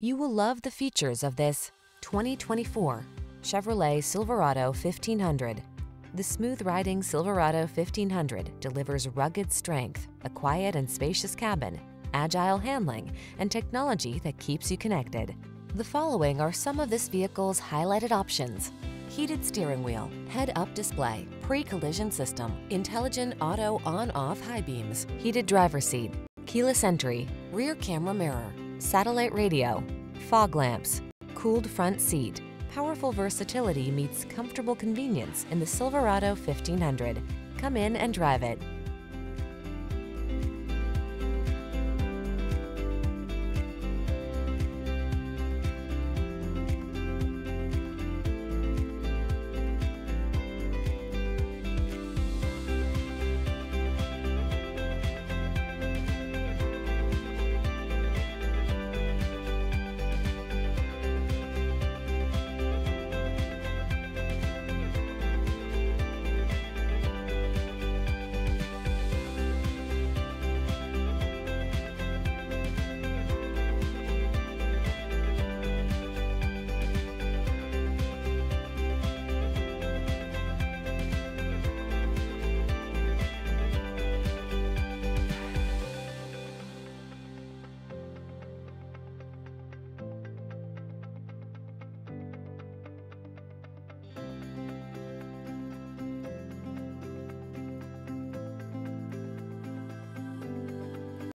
You will love the features of this 2024 Chevrolet Silverado 1500. The smooth-riding Silverado 1500 delivers rugged strength, a quiet and spacious cabin, agile handling, and technology that keeps you connected. The following are some of this vehicle's highlighted options. Heated steering wheel, head-up display, pre-collision system, intelligent auto on-off high beams, heated driver seat, keyless entry, rear camera mirror, satellite radio, fog lamps, cooled front seat. Powerful versatility meets comfortable convenience in the Silverado 1500. Come in and drive it.